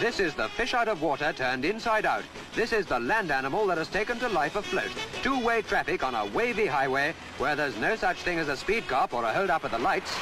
This is the fish out of water turned inside out. This is the land animal that has taken to life afloat. Two-way traffic on a wavy highway where there's no such thing as a speed cop or a hold up at the lights.